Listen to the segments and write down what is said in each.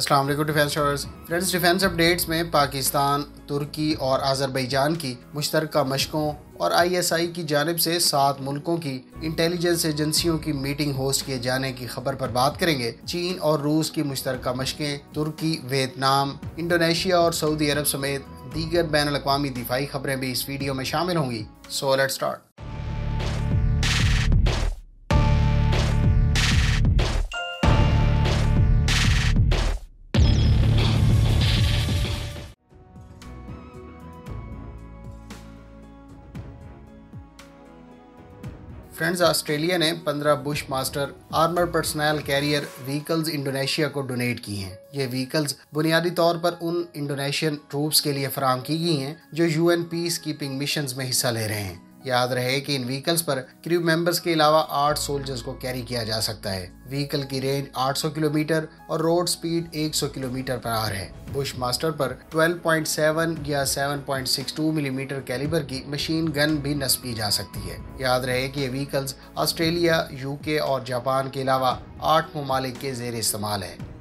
अस्सलाम वालेकुम defence shores friends, defence updates में पाकिस्तान, तुर्की और आज़रबईजान की मुश्तरका मशकों और आईएसआई की जानब से सात मुल्कों की इंटेलिजेंस एजेंसियों की मीटिंग होस्ट किए जाने की खबर पर बात करेंगे। चीन और रूस की मुश्तरका मशकें, तुर्की, वियतनाम, इंडोनेशिया और सऊदी अरब समेत दीगर बैन अवी दिफाई खबरें भी इस वीडियो में शामिल होंगी। So let start. Friends, Australia ने 15 Bushmaster armour personnel carrier vehicles Indonesia को डोनेट की हैं। ये व्हीकल्स बुनियादी तौर पर उन इंडोनेशियन ट्रूप्स के लिए फराम की गई हैं, जो यूएन पीस कीपिंग मिशन में हिस्सा ले रहे हैं। याद रहे कि इन व्हीकल्स पर क्रू मेंबर्स के अलावा आठ सोल्जर्स को कैरी किया जा सकता है। व्हीकल की रेंज 800 किलोमीटर और road speed 100 kilometre per hour है। बुश मास्टर पर 12.7 या 7.62 मिलीमीटर mm कैलिबर की मशीन गन भी नस्बी जा सकती है। याद रहे कि ये व्हीकल्स ऑस्ट्रेलिया यूके और जापान के अलावा आठ ममालिक के जेर इस्तेमाल है।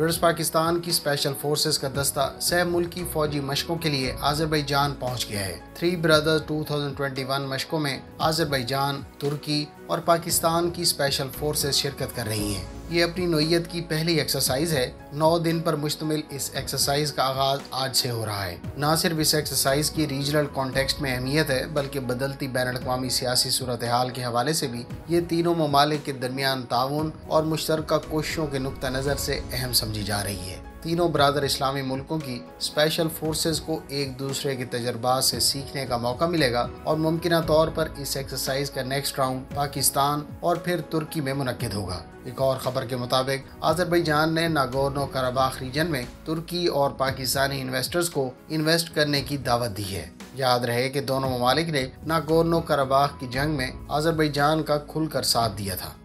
ब्रिटिश पाकिस्तान की स्पेशल फोर्सेस का दस्ता सह मुल्की फौजी मशकों के लिए आजरबईजान पहुँच गया है। थ्री ब्रदर्स 2021 मशकों में आजरबैजान, तुर्की और पाकिस्तान की स्पेशल फोर्सेस शिरकत कर रही हैं। ये अपनी नोयत की पहली एक्सरसाइज है। नौ दिन पर मुश्तमिल इस एक्सरसाइज का आगाज़ आज से हो रहा है। न सिर्फ़ इस एक्सरसाइज की रीजनल कॉन्टेक्स्ट में अहमियत है, बल्कि बदलती बैन अवी सियासी सूरत हाल के हवाले से भी ये तीनों ममालिक के दरमियान ताउन और मुश्तर कोशिशों के नुक़ नज़र से अहम समझी जा रही है। तीनों बरदर इस्लामी मुल्कों की स्पेशल फोर्सेस को एक दूसरे के तजर्बा से सीखने का मौका मिलेगा और मुमकिन तौर पर इस एक्सरसाइज का नेक्स्ट राउंड पाकिस्तान और फिर तुर्की में मुनद होगा। एक और खबर के मुताबिक आजरबईजान ने नागोरनो कराबाख रीजन में तुर्की और पाकिस्तानी इन्वेस्टर्स को इन्वेस्ट करने की दावत दी है। याद रहे कि दोनों ममालिक ने नागोरनो कराबाख की जंग में आजरबईजान का खुलकर साथ दिया था।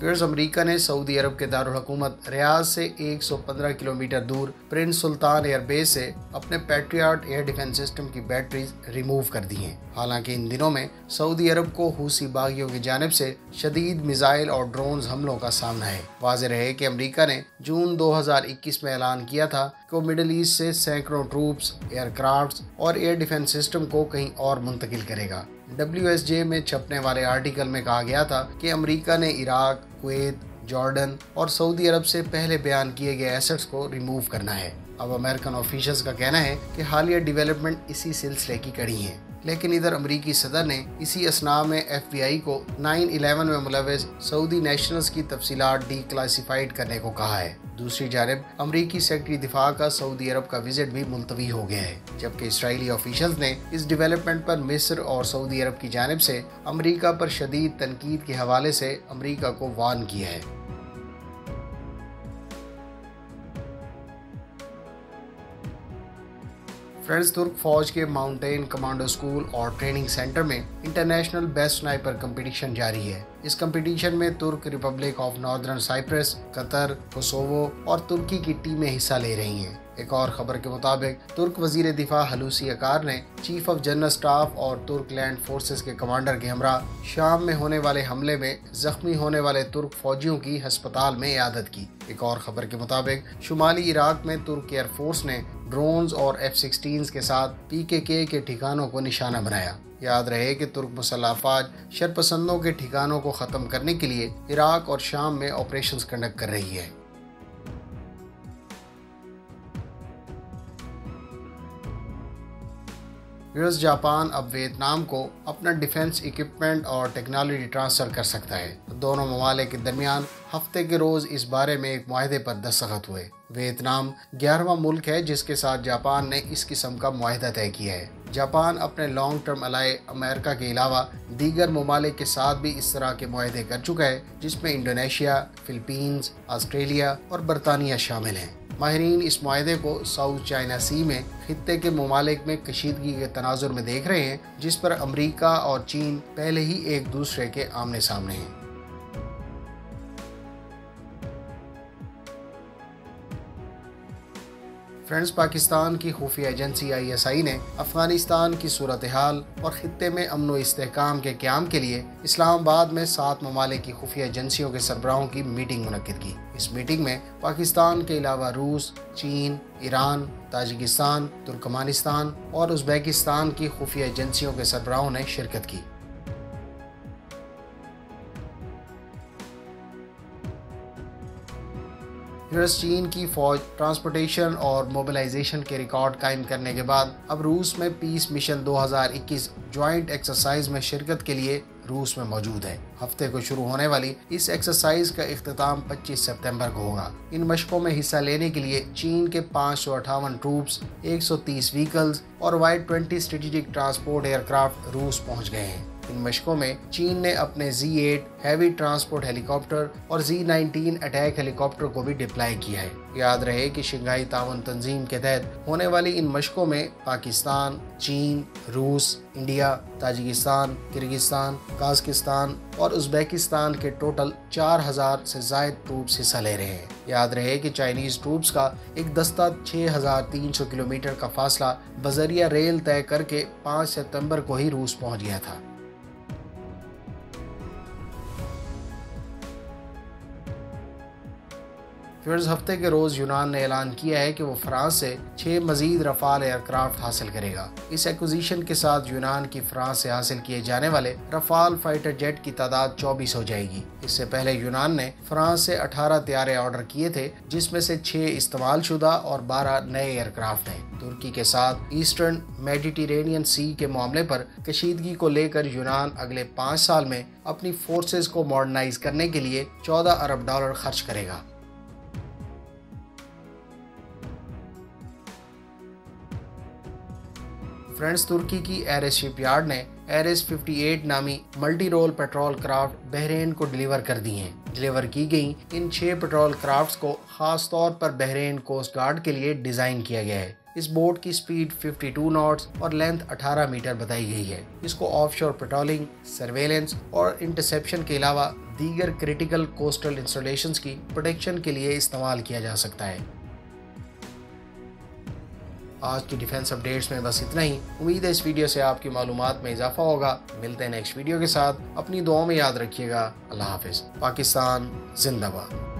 फिर अमरीका ने सऊदी अरब के दारकूमत रियाज से 115 किलोमीटर दूर प्रिंस सुल्तान एयरबेस से अपने पेट्रियाट एयर डिफेंस सिस्टम की बैटरीज रिमूव कर दी हैं। हालाँकि इन दिनों में सऊदी अरब को हूसी बागियों की जानब से शदीद मिसाइल और ड्रोन हमलों का सामना है। वाज रहे कि अमरीका ने जून 2021 में ऐलान किया था कि मिडल ईस्ट से सैकड़ों ट्रूप्स एयरक्राफ्ट और एयर डिफेंस सिस्टम को कहीं और मुंतकिल करेगा। WSJ में छपने वाले आर्टिकल में कहा गया था कि अमेरिका ने इराक, कुवैत, जॉर्डन और सऊदी अरब से पहले बयान किए गए एसेट्स को रिमूव करना है। अब अमेरिकन ऑफिशियल्स का कहना है कि हालिया डेवलपमेंट इसी सिलसिले की कड़ी है। लेकिन इधर अमरीकी सदर ने इसी असना में एफ़ बी आई को 9/11 में मुलविस सऊदी नेशनल्स की तफसीत डी क्लासीफाइड करने को कहा है। दूसरी जानब, अमरीकी सेक्रेटरी दिफा का सऊदी अरब का विज़िट भी मुलतवी हो गया है, जबकि इसराइली ऑफिशल्स ने इस डिवेलपमेंट पर मिस्र और सऊदी अरब की जानब से अमरीका पर शदीद तनकीद के हवाले से अमरीका को वार्न किया है। फ्रेंड्स तुर्क फौज के माउंटेन कमांडो स्कूल और ट्रेनिंग सेंटर में इंटरनेशनल बेस्ट स्नाइपर कंपटीशन जारी है। इस कंपटीशन में Turk Republic of Northern Cyprus, Qatar, Kosovo और तुर्की की टीमें हिस्सा ले रही हैं। एक और खबर के मुताबिक, तुर्क वज़ीर दिफा हलूसी अकार ने चीफ ऑफ़ जनरल स्टाफ और तुर्क लैंड फोर्सेस के कमांडर के हमरा शाम में होने वाले हमले में जख्मी होने वाले तुर्क फौजियों की अस्पताल में इयादत की। एक और खबर के मुताबिक, शुमाली इराक में तुर्क एयरफोर्स ने ड्रोन्स और एफ़ सिक्सटीन के साथ पी के ठिकानों को निशाना बनाया। याद रहे कि तुर्क मुसलाफाज शरपसंदों के ठिकानों को ख़त्म करने के लिए इराक और शाम में ऑपरेशन कंडक्ट कर रही है। यूएस जापान अब वियतनाम को अपना डिफेंस इक्विपमेंट और टेक्नोलॉजी ट्रांसफ़र कर सकता है। दोनों ममालिक के दरमियान हफ़्ते के रोज़ इस बारे में एक माहे पर दस्तखत हुए। वियतनाम ग्यारहवा मुल्क है, जिसके साथ जापान ने इस किस्म का माहिदा तय किया है। जापान अपने लॉन्ग टर्म अलाय अमेरिका के अलावा दीगर ममालिक के साथ भी इस तरह के माहे कर चुका है, जिसमें इंडोनेशिया, फिलीपींस, ऑस्ट्रेलिया और बरतानिया शामिल हैं। माहरीन इस माहे को साउथ चाइना सी में खत्े के ममालिक में कशीदगी के तनाजुर में देख रहे हैं, जिस पर अमरीका और चीन पहले ही एक दूसरे के आमने सामने हैं। फ्रेंड्स, पाकिस्तान की खुफिया एजेंसी आईएसआई ने अफ़गानिस्तान की सूरत हाल और खत्े में अमन इसकाम के क्याम के लिए इस्लामाबाद में सात ममालिक की खुफिया एजेंसियों के सरबराहों की मीटिंग मुनद की। इस मीटिंग में पाकिस्तान के अलावा रूस, चीन, ईरान, ताजिकिस्तान, तुर्कमानिस्तान और उज्बेकिस्तान की खुफिया एजेंसियों के सरबराहों ने शिरकत की। यूएस चीन की फौज ट्रांसपोर्टेशन और मोबिलाइजेशन के रिकॉर्ड कायम करने के बाद, अब रूस में पीस मिशन 2021 ज्वाइंट एक्सरसाइज में शिरकत के लिए रूस में मौजूद है। हफ़्ते को शुरू होने वाली इस एक्सरसाइज का अख्ताम 25 सितंबर को होगा। इन मशकों में हिस्सा लेने के लिए चीन के पाँच सौ अठावन ट्रूप्स एक सौ तीस व्हीकल्स और Y twenty strategic transport aircraft रूस पहुँच गए हैं। इन मशकों में चीन ने अपने Z eight heavy transport helicopter और जी नाइनटीन अटैक हेलीकॉप्टर को भी डिप्लाई किया है। याद रहे कि शंघाई तावन तंजीम के तहत होने वाली इन मशकों में पाकिस्तान, चीन, रूस, इंडिया, ताजिकिस्तान, किर्गिस्तान, काजकिस्तान और उज्बेकिस्तान के टोटल 4000 से जायद ट्रूप्स हिस्सा ले रहे हैं। याद रहे कि चाइनीज़ ट्रूप्स का एक दस्ता 6300 किलोमीटर का फासला बजरिया रेल तय करके 5 सितंबर को ही रूस पहुँच गया था। फिर हफ़्ते के रोज यूनान ने ऐलान किया है कि वो फ्रांस से छह मजीद रफाल एयरक्राफ्ट हासिल करेगा। इस एक्विजिशन के साथ यूनान की फ्रांस से हासिल किए जाने वाले रफाल फाइटर जेट की तादाद 24 हो जाएगी। इससे पहले यूनान ने फ्रांस से 18 त्यारे ऑर्डर किए थे, जिसमें से छह इस्तेमाल शुदा और 12 नए एयरक्राफ्ट हैं। तुर्की के साथ ईस्टर्न मेडिटेरेनियन सी के मामले पर कशीदगी को लेकर यूनान अगले पाँच साल में अपनी फोर्सेज को मॉडर्नाइज करने के लिए 14 अरब डॉलर खर्च करेगा। फ्रेंड्स, तुर्की की एस शिपयार्ड ने एस 58 नामी multi role patrol craft Bahrain को डिलीवर कर दी हैं। डिलीवर की गई इन छह पेट्रोल क्राफ्ट्स को खास तौर पर बहरेन कोस्ट गार्ड के लिए डिज़ाइन किया गया है। इस बोट की स्पीड 52 नॉट्स और लेंथ 18 मीटर बताई गई है। इसको ऑफशोर पेट्रोलिंग सर्वेलेंस और इंटरसेप्शन के अलावा दीगर क्रिटिकल कोस्टल इंस्टॉलेशन की प्रोटेक्शन के लिए इस्तेमाल किया जा सकता है। आज की डिफेंस अपडेट्स में बस इतना ही। उम्मीद है इस वीडियो से आपकी मालूम में इजाफा होगा। मिलते हैं नेक्स्ट वीडियो के साथ। अपनी दुआओं में याद रखिएगा। अल्लाह हाफिज। पाकिस्तान, जिंदाबाद।